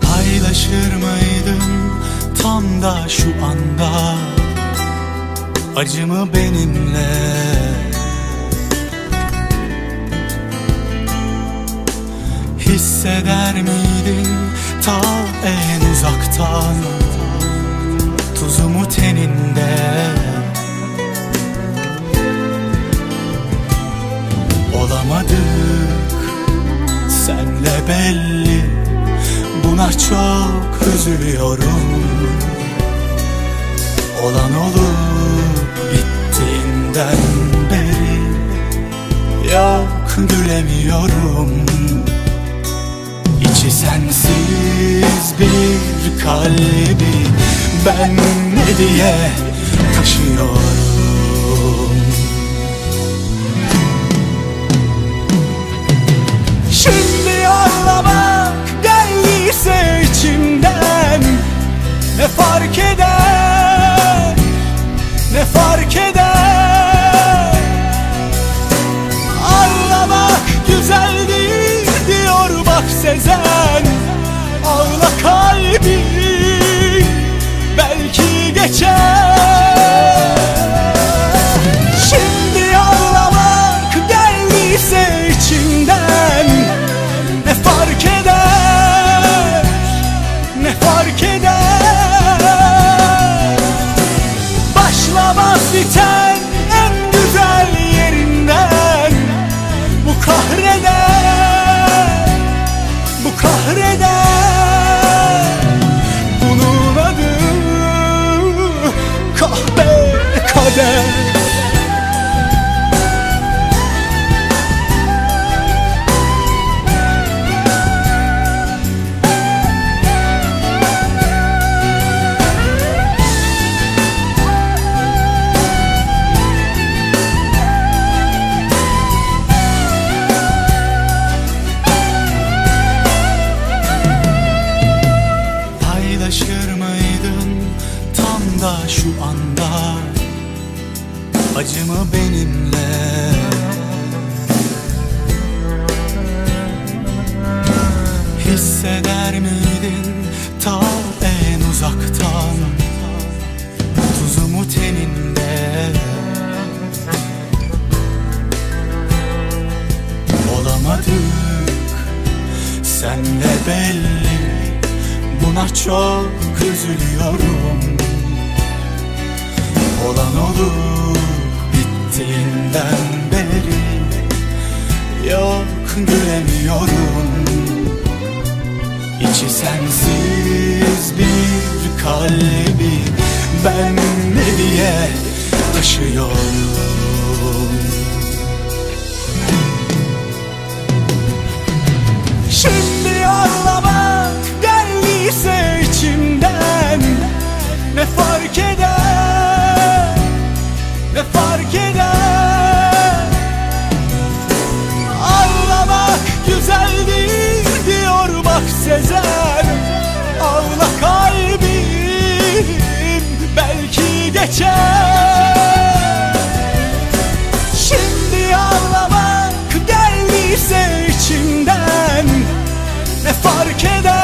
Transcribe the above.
Paylaşır mıydın tam da şu anda. Acımı benimle? Hisseder miydin ta en uzaktan? Tuzumu teninde. Olamadık senle belli. Buna çok üzülüyorum Olan olup bittiğinden beri. Yok gülemiyorum. İçi sensiz bir kalbi Ben ne diye taşıyorum şu anda. Acımı benimle. Hisseder miydin ta en uzaktan? Tuzumu teninde. Olamadık. Senle belli. Buna çok üzülüyorum Olan olup bittiğinden beri. Yok gülemiyorum İçi sensiz bir kalbi Ben ne diye taşıyorum geçer. Şimdi ağlamak geldiyse içimden Ne fark eder?